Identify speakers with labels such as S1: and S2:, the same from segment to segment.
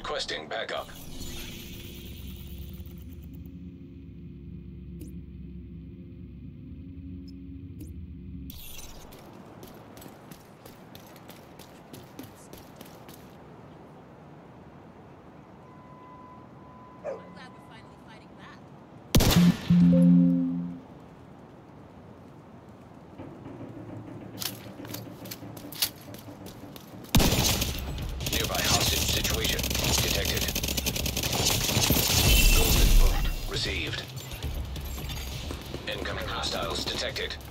S1: Requesting backup. Detected.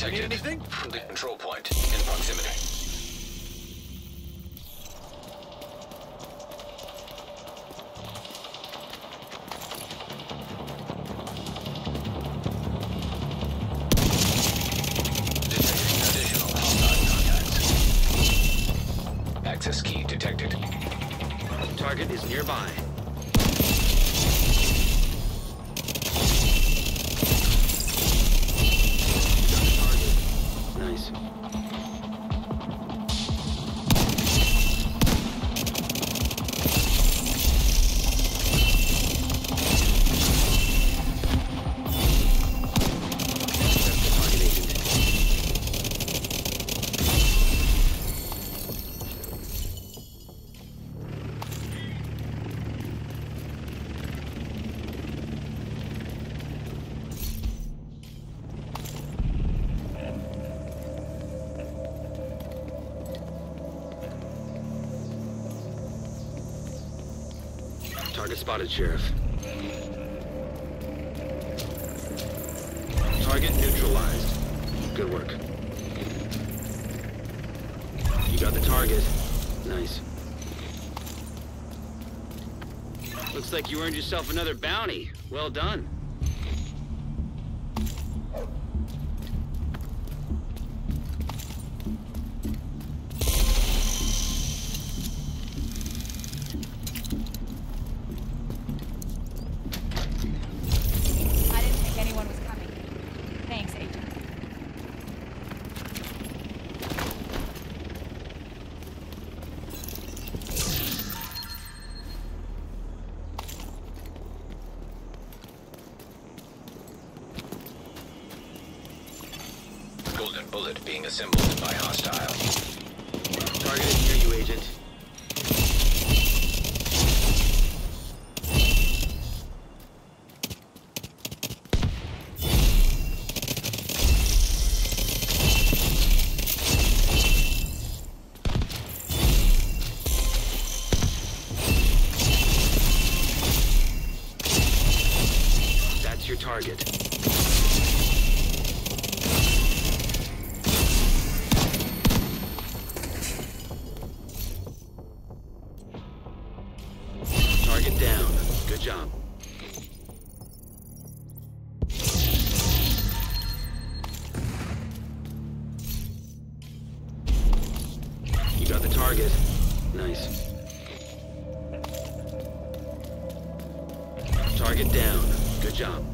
S1: Detected
S2: anything?
S1: from the control point in proximity. Detecting additional hostile contacts. Access key detected.
S3: Target is nearby. Target spotted, Sheriff. Target neutralized. Good work. You got the target. Nice. Looks like you earned yourself another bounty. Well done.
S1: Being assembled by hostile.
S3: Target Good job. You got the target. Nice. Target down. Good job.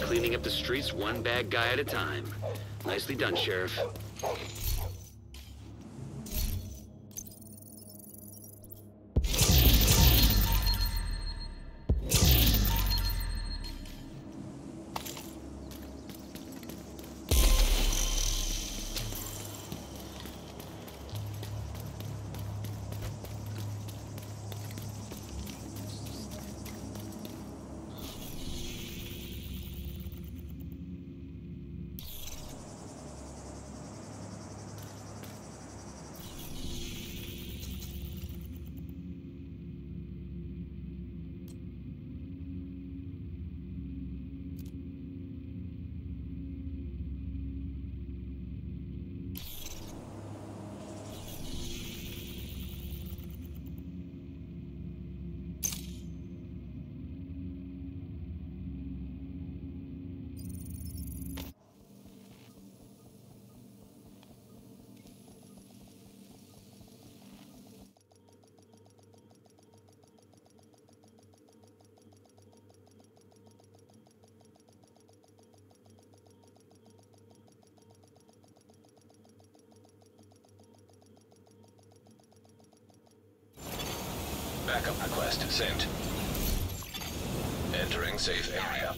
S3: Cleaning up the streets one bad guy at a time. Nicely done, Sheriff.
S1: Request sent. Entering safe area.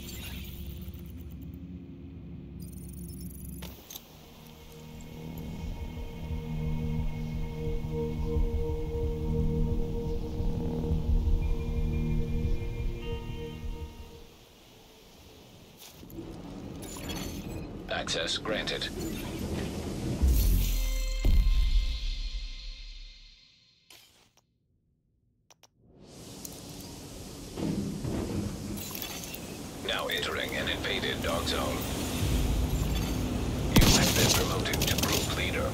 S1: Access granted. Entering Dark Zone. You have been promoted to group leader.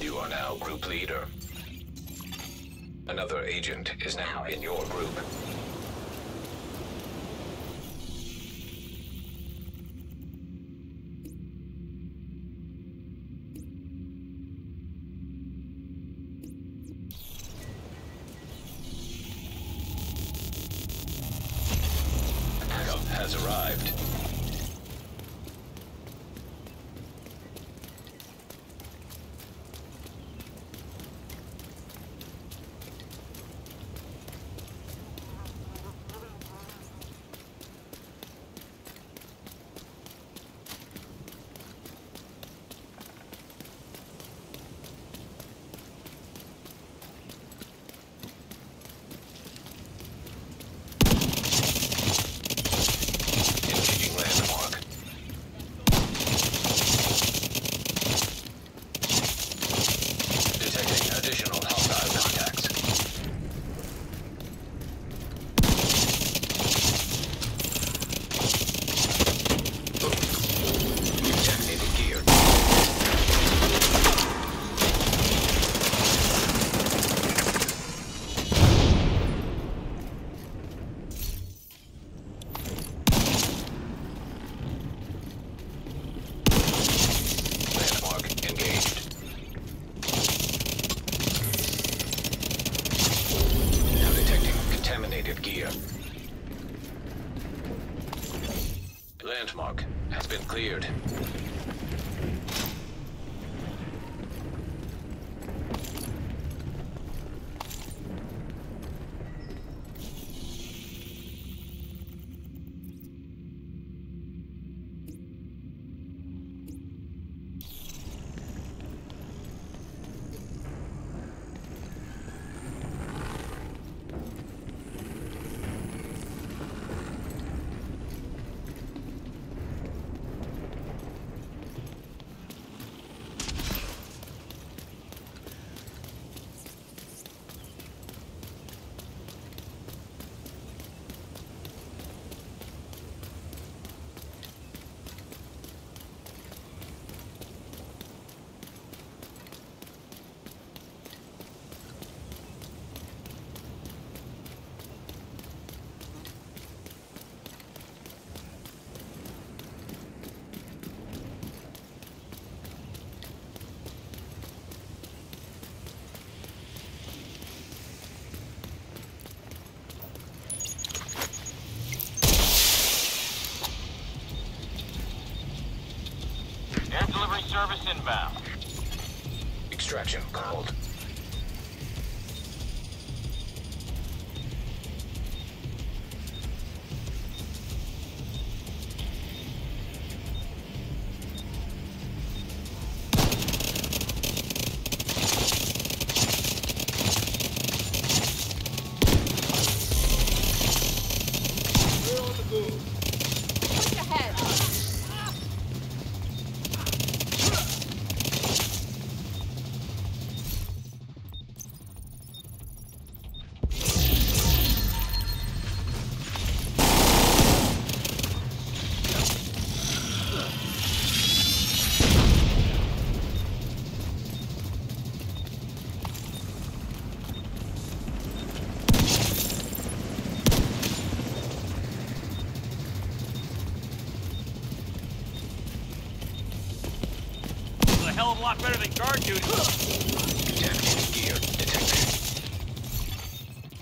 S1: You are now group leader. Another agent is now in your group. Has arrived.
S4: Inbound.
S1: Extraction called.
S4: lot better than guard duty.
S1: Gear detected.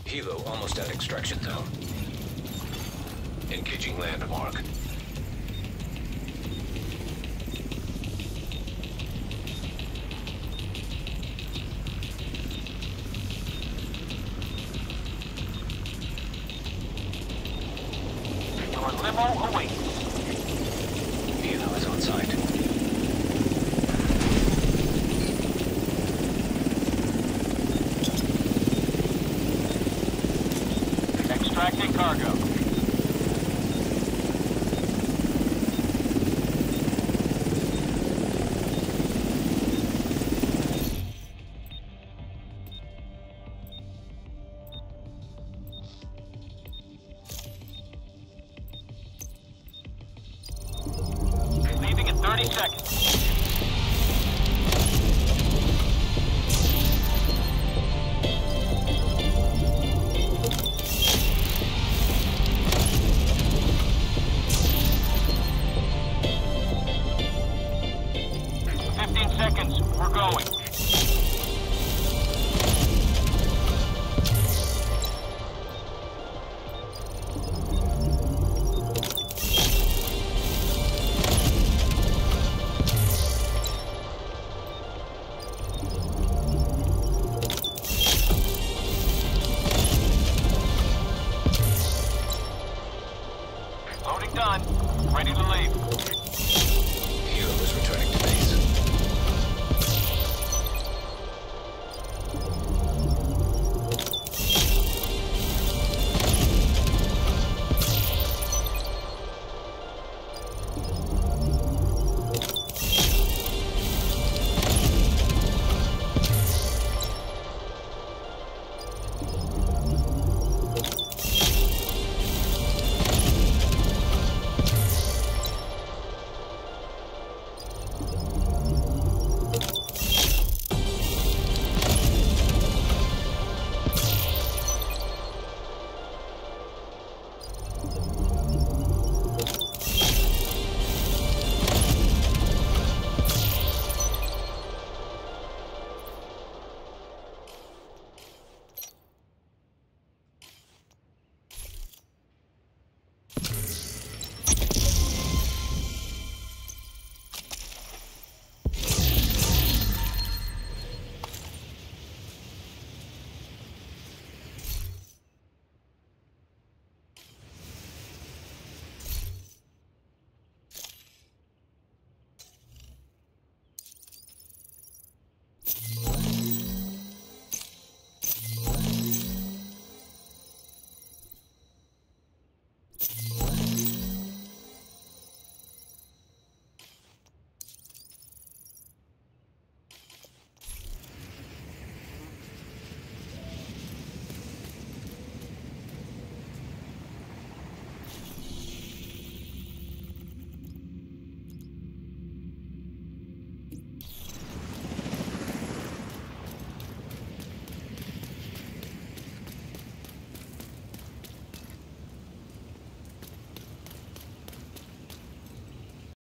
S1: Helo almost at extraction zone. Engaging landmark.
S4: Your limo awaits.
S1: Helo is on site.
S4: Seconds.